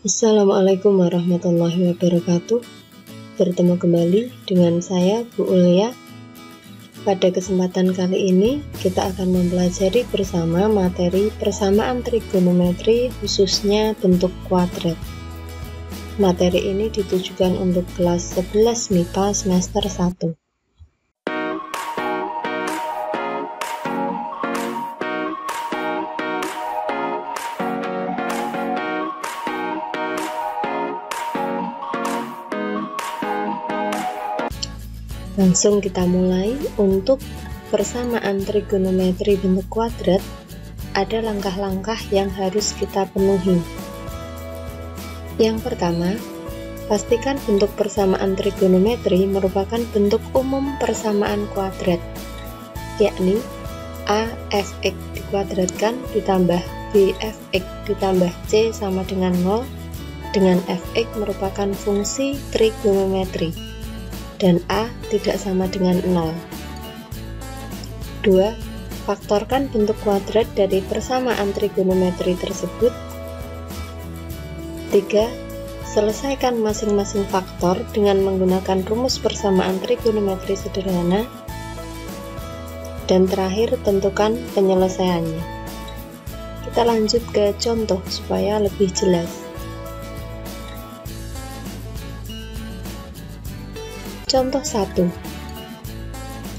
Assalamualaikum warahmatullahi wabarakatuh. Bertemu kembali dengan saya Bu Ulia. Pada kesempatan kali ini kita akan mempelajari bersama materi persamaan trigonometri khususnya bentuk kuadrat. Materi ini ditujukan untuk kelas 11 MIPA semester 1 Langsung kita mulai untuk persamaan trigonometri bentuk kuadrat ada langkah-langkah yang harus kita penuhi. Yang pertama, pastikan bentuk persamaan trigonometri merupakan bentuk umum persamaan kuadrat, yakni a fx dikuadratkan ditambah b fx ditambah c sama dengan 0 dengan fx merupakan fungsi trigonometri dan A tidak sama dengan 0. 2. Faktorkan bentuk kuadrat dari persamaan trigonometri tersebut. 3. Selesaikan masing-masing faktor dengan menggunakan rumus persamaan trigonometri sederhana. Dan terakhir, tentukan penyelesaiannya. Kita lanjut ke contoh supaya lebih jelas. Contoh 1.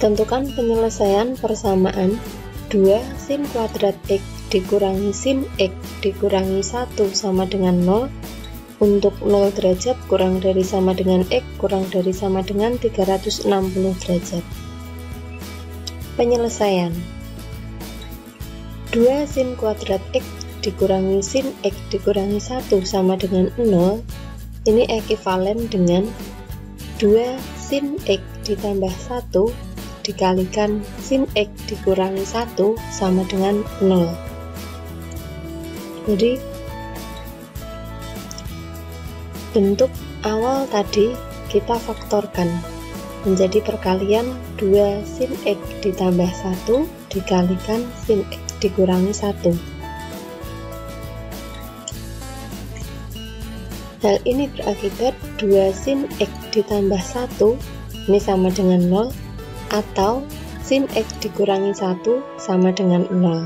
Tentukan penyelesaian persamaan 2 sin kuadrat X dikurangi sin X dikurangi 1 sama dengan 0 untuk 0 derajat kurang dari sama dengan X kurang dari sama dengan 360 derajat. Penyelesaian 2 sin kuadrat X dikurangi sin X dikurangi 1 sama dengan 0 ini ekivalen dengan 2 sin X ditambah 1 dikalikan sin X dikurangi 1 sama dengan 0 jadi bentuk awal tadi kita faktorkan menjadi perkalian 2 sin X ditambah 1 dikalikan sin X dikurangi 1 Hal ini berakibat 2 sin X ditambah 1 ini sama dengan 0 atau sin X dikurangi 1 sama dengan 0.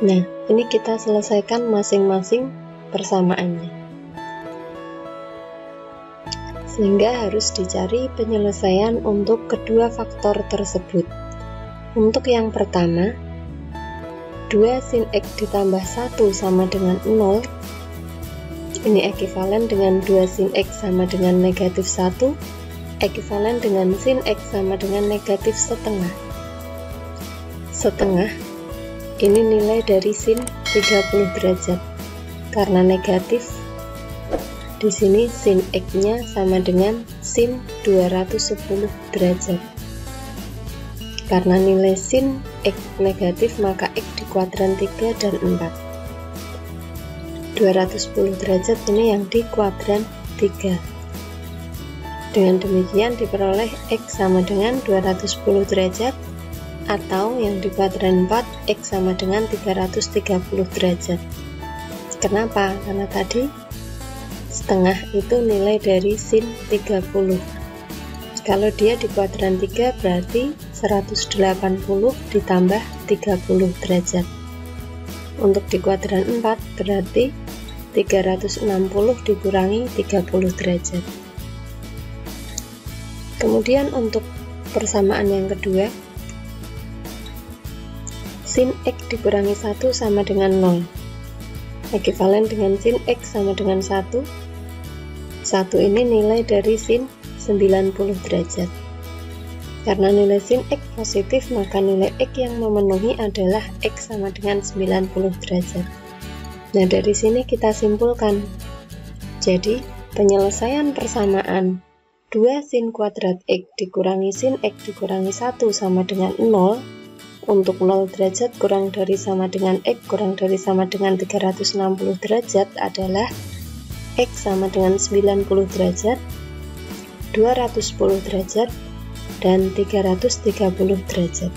Nah, ini kita selesaikan masing-masing persamaannya. Sehingga harus dicari penyelesaian untuk kedua faktor tersebut. Untuk yang pertama, 2 sin X ditambah 1 sama dengan 0 ini ekivalen dengan 2 sin X sama dengan negatif 1 ekivalen dengan sin X sama dengan negatif setengah. Setengah ini nilai dari sin 30 derajat. Karena negatif di sini sin X nya sama dengan sin 210 derajat. Karena nilai sin X negatif maka X di kuadran 3 dan 4 210 derajat ini yang di kuadran 3 dengan demikian diperoleh X sama dengan 210 derajat atau yang di kuadran 4 X sama dengan 330 derajat. Kenapa? karena tadi setengah itu nilai dari sin 30 kalau dia di kuadran 3 berarti 180 ditambah 30 derajat untuk di kuadran 4 berarti 360 dikurangi 30 derajat. Kemudian untuk persamaan yang kedua, sin X dikurangi 1 sama dengan 0. Ekivalen dengan sin X sama dengan 1. 1 ini nilai dari sin 90 derajat. Karena nilai sin X positif, maka nilai X yang memenuhi adalah X sama dengan 90 derajat. Nah, dari sini kita simpulkan. Jadi, penyelesaian persamaan 2 sin kuadrat X dikurangi sin X dikurangi 1 sama dengan 0 untuk 0 derajat kurang dari sama dengan X kurang dari sama dengan 360 derajat adalah X sama dengan 90 derajat 210 derajat dan 330 derajat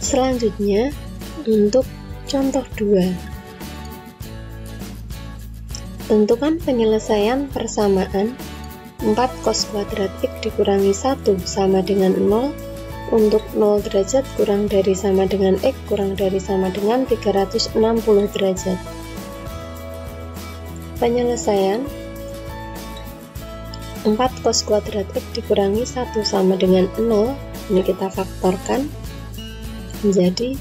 selanjutnya untuk Contoh 2 Tentukan penyelesaian persamaan 4 cos kuadrat X dikurangi 1 sama dengan 0 untuk 0 derajat kurang dari sama dengan X kurang dari sama dengan 360 derajat. Penyelesaian 4 cos kuadrat X dikurangi 1 sama dengan 0 ini kita faktorkan menjadi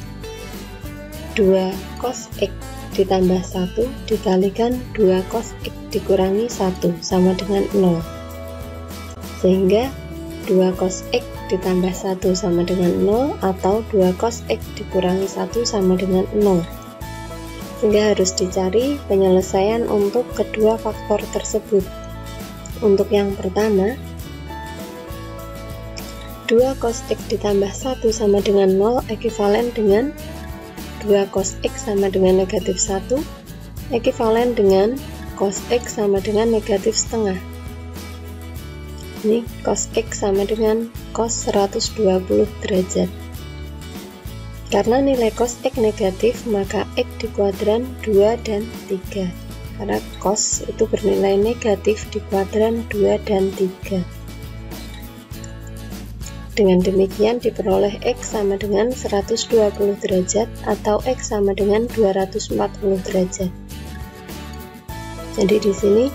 2 cos X ditambah 1 dikalikan 2 cos X dikurangi 1 sama dengan 0 sehingga 2 cos X ditambah 1 sama dengan 0 atau 2 cos X dikurangi 1 sama dengan 0 sehingga harus dicari penyelesaian untuk kedua faktor tersebut untuk yang pertama 2 cos X ditambah 1 sama dengan 0 ekivalen dengan 2 cos X sama dengan negatif 1 ekivalen dengan cos X sama dengan negatif setengah. Ini cos X sama dengan cos 120 derajat. Karena nilai cos X negatif maka X di kuadran 2 dan 3 karena cos itu bernilai negatif di kuadran 2 dan 3 dengan demikian diperoleh X sama dengan 120 derajat atau X sama dengan 240 derajat. Jadi di sini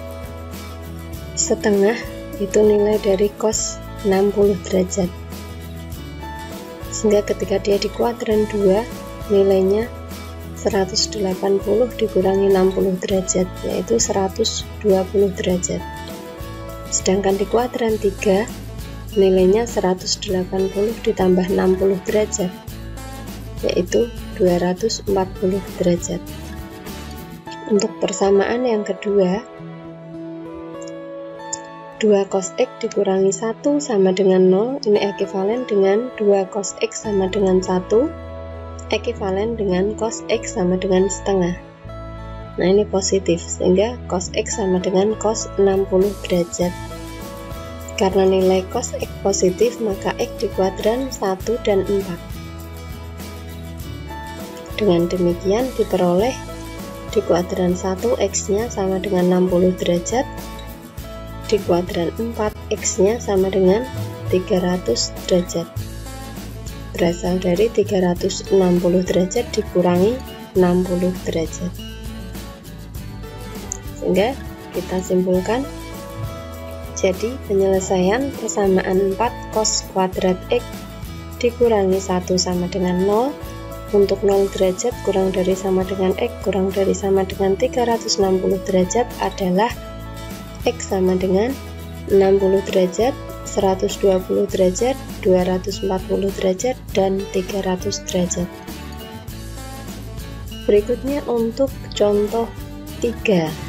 setengah itu nilai dari cos 60 derajat. Sehingga ketika dia di kuadran 2 nilainya 180 dikurangi 60 derajat yaitu 120 derajat. Sedangkan di kuadran 3 nilainya 180 ditambah 60 derajat yaitu 240 derajat untuk persamaan yang kedua 2 cos X dikurangi 1 sama dengan 0 ini ekivalen dengan 2 cos X sama dengan 1 ekivalen dengan cos X sama dengan setengah nah ini positif sehingga cos X sama dengan cos 60 derajat karena nilai cos X positif, maka X di kuadran 1 dan 4. Dengan demikian diperoleh di kuadran 1 X-nya sama dengan 60 derajat, di kuadran 4 X-nya sama dengan 300 derajat. Berasal dari 360 derajat dikurangi 60 derajat. Sehingga kita simpulkan jadi penyelesaian persamaan 4 cos kuadrat X dikurangi 1 sama dengan 0 untuk 0 derajat kurang dari sama dengan X kurang dari sama dengan 360 derajat adalah X sama dengan 60 derajat 120 derajat 240 derajat dan 300 derajat berikutnya untuk contoh 3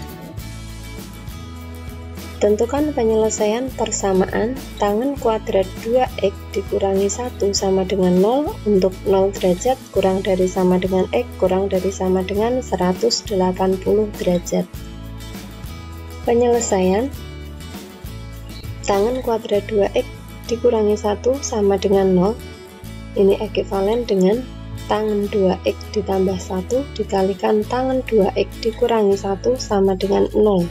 Tentukan penyelesaian persamaan tangan kuadrat 2x dikurangi 1 sama dengan 0 untuk 0 derajat kurang dari sama dengan x kurang dari sama dengan 180 derajat. Penyelesaian tangan kuadrat 2x dikurangi 1 sama dengan 0 ini ekivalen dengan tangan 2x ditambah 1 dikalikan tangan 2x dikurangi 1 sama dengan 0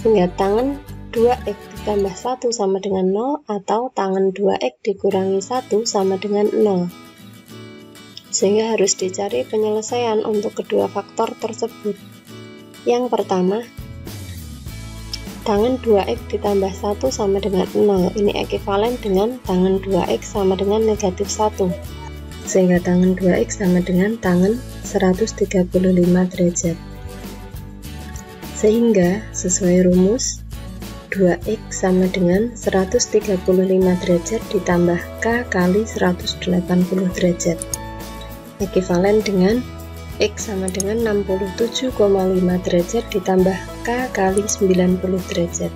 sehingga tangan 2x ditambah 1 sama dengan 0 atau tangan 2x dikurangi 1 sama dengan 0 sehingga harus dicari penyelesaian untuk kedua faktor tersebut yang pertama tangan 2x ditambah 1 sama dengan 0 ini ekivalen dengan tangan 2x sama dengan negatif 1 sehingga tangan 2x sama dengan tangan 135 derajat. Sehingga sesuai rumus 2x sama dengan 135 derajat ditambah k kali 180 derajat. Ekivalen dengan x sama dengan 67,5 derajat ditambah k kali 90 derajat.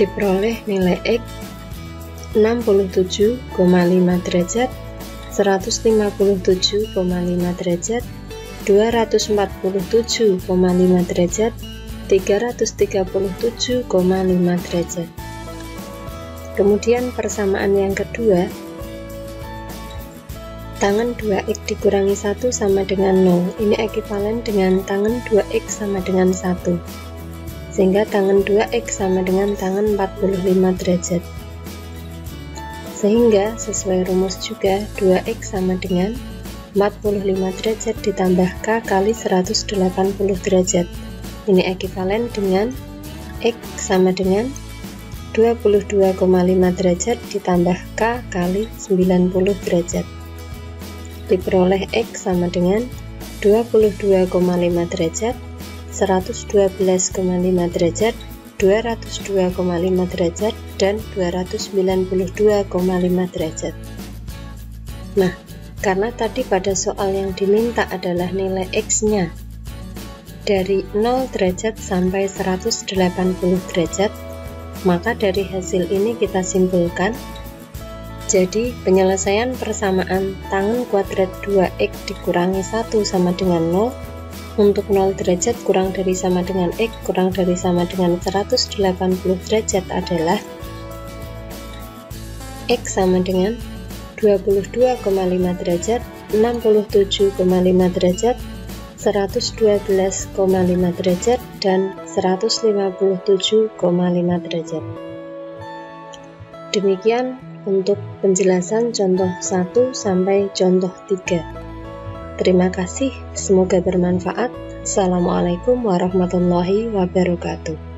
Diperoleh nilai x 67,5 derajat 157,5 derajat 247,5 derajat 337,5 derajat. Kemudian persamaan yang kedua Tangan 2x dikurangi 1 sama dengan 0. Ini ekivalen dengan tangan 2x sama dengan 1. Sehingga tangan 2x sama dengan tangan 45 derajat. Sehingga sesuai rumus juga 2x sama dengan 45 derajat ditambah k kali 180 derajat. Ini ekivalen dengan x sama dengan 22,5 derajat ditambah K kali 90 derajat. Diperoleh X sama dengan 22,5 derajat, 112,5 derajat, 202,5 derajat, dan 292,5 derajat. Nah, karena tadi pada soal yang diminta adalah nilai X-nya dari 0 derajat sampai 180 derajat, maka dari hasil ini kita simpulkan, jadi penyelesaian persamaan tangan kuadrat 2x dikurangi 1 sama dengan 0, untuk 0 derajat kurang dari sama dengan x kurang dari sama dengan 180 derajat adalah x sama dengan 22,5 derajat, 67,5 derajat, 112,5 derajat dan 157,5 derajat. Demikian untuk penjelasan contoh 1 sampai contoh 3. Terima kasih, semoga bermanfaat. Assalamualaikum warahmatullahi wabarakatuh.